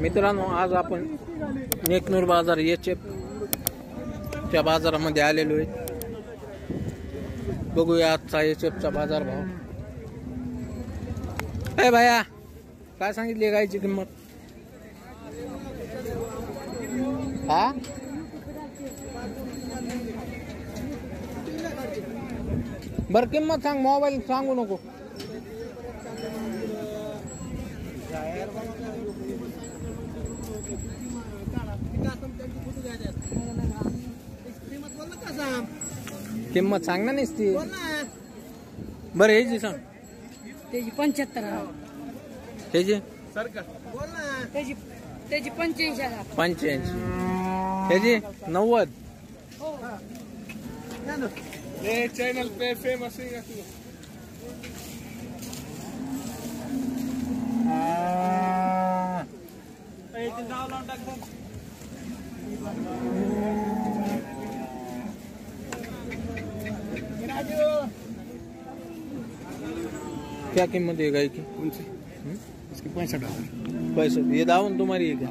मित्रांनो आज आपण नेकनूर बाजार याचे त्या बाजारामध्ये आलेलो आहे. बघूया आजचा एचएफचा बाजार भाव. ए भाया काय सांगितली गायची किंमत? हा? बर किंमत सांग मोबाईल सांगू नको. किंमत सांग ना नुसती. बरं हे जी सांग. त्याची पंच्याहत्तर हे जी. त्याची त्याची पंच्याऐंशी हजार. पंच्याऐंशी. हे जी नव्वद. चैनल पे फ़ेमस क्या कीमत है गाय की? इसके पैंसठ हज़ार। पैसे ये दावन तुम्हारी है क्या?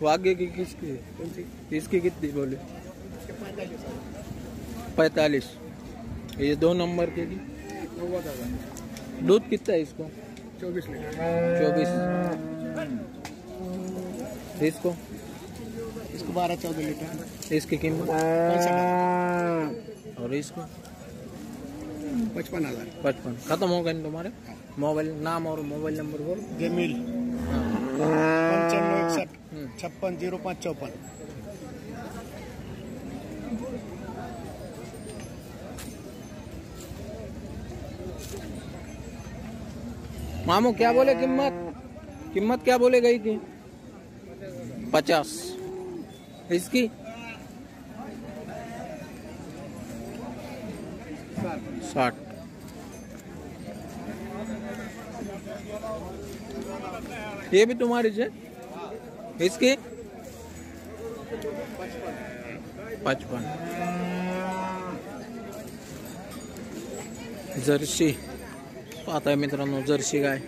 वो आगे की किसकी है? इसकी कितनी बोले? पैतालीस। ये दो नंबर के हज़ार दूध कितना है इसको? चौबीस लीटर। चौबीस इसको? इसको बारह चौदह लीटर। इसकी कीमत? और इसको? पचपन हज़ार। पचपन। खत्म हो गए तुम्हारे? मोबाइल नाम और मोबाइल नंबर बोल। जमील इकसठ हम्म। छप्पन ज़ीरो पाँच चौपन। मामू, क्या बोले कीमत कीमत क्या बोले गई थी? पचास। इसकी? साठ। ये भी तुम्हारी से इसकी? पचपन। जर्सी। पाहताय मित्रांनो जर्सी गाय.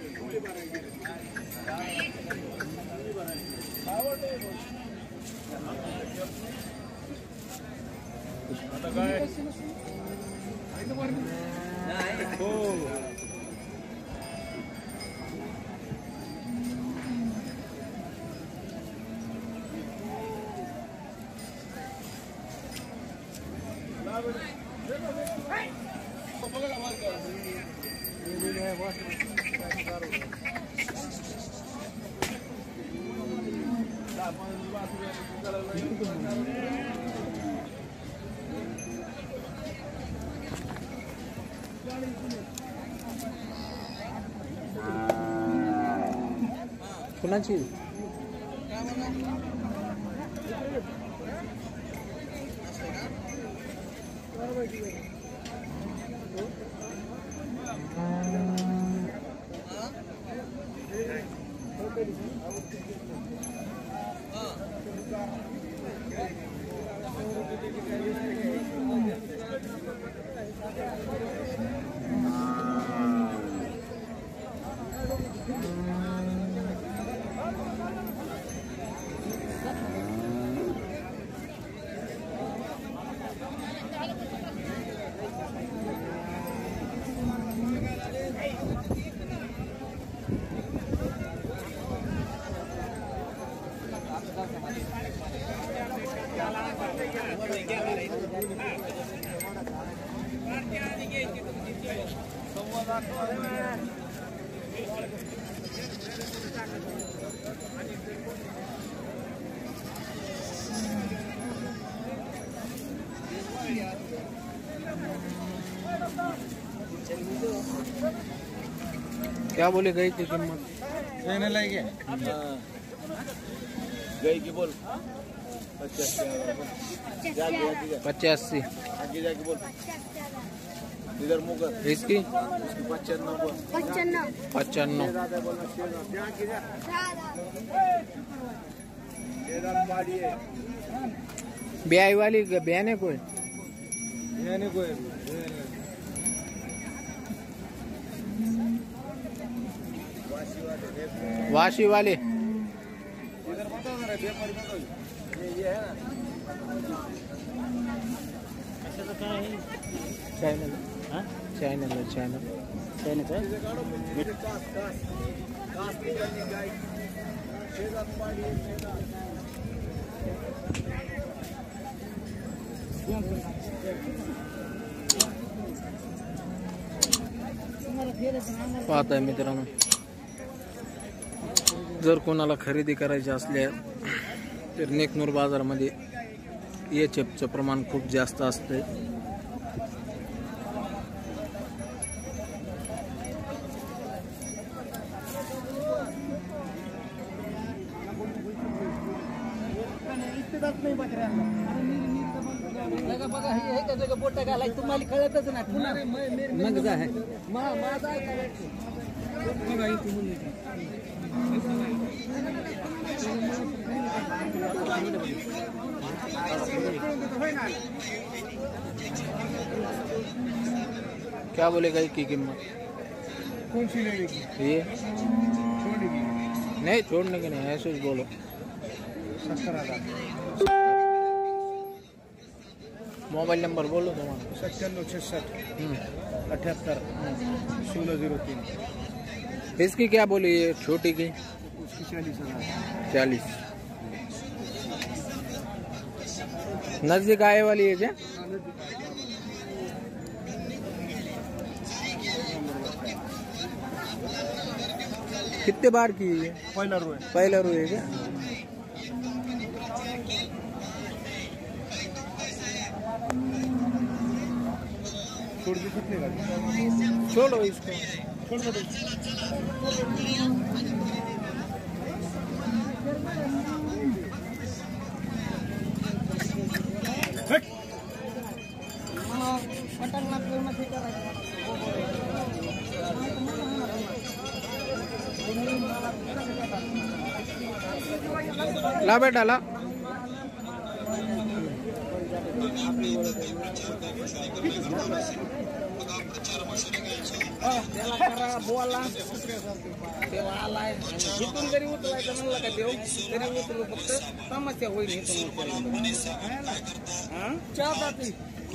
곤란치 क्या बोले गई थी कीमत कहने लगे गई की बोल। पचासी। आगे जाके बोल। इधर मुकर इसकी? पचानवे बोल। पचानवे दादा बोलना यहाँ किधर केदार बाड़ी है वाली कोई यानी कोई? वाशी वाले। इधर बता बताओ ये ये है ना। चॅनल चॅनल चॅनल कास निघाली गाय शेजार पाडी शेजार पाहताय मित्रांनो जर कोणाला खरेदी करायची असल्या तर नेकनूर बाजारामध्ये एफचं प्रमाण खूप जास्त घालाय तुम्हाला क्या बोलेगा इसकी कीमत? कौन सी लेने की ये? छोड़ने की नहीं छोड़ने के नहीं ऐसे ही बोलो। सत्तर हज़ार। मोबाइल नंबर बोलो तुम्हारा। सत्त्याण्णव छसष्ट हम्म। अठहत्तर। सोलह ज़ीरो तीन। इसकी क्या बोली ये छोटी की? चालीस हज़ार। चालीस नज़दीक आए वाली है क्या? कितने बार की है ये? पहिला रो पहला रू है क्या? छोड़ो इसको। छोड़ दो। ला बेटा ला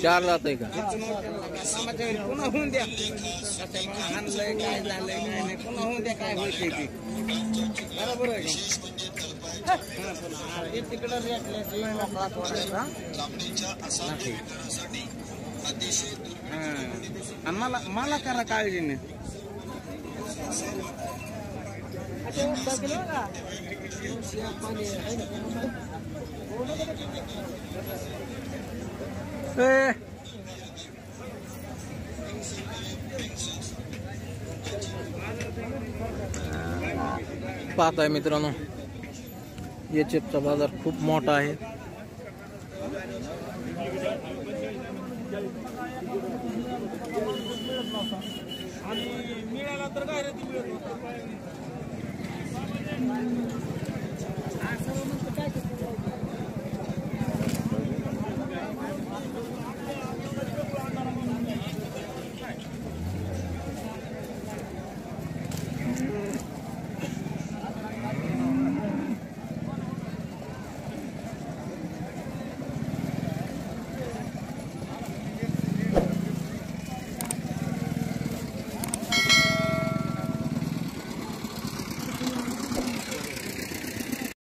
चार जाती आणि मला करा काळजीने ए. पाहताय मित्रांनो याचेपचा बाज़ार खूप मोठा आहे. आणि मिळाला तर काय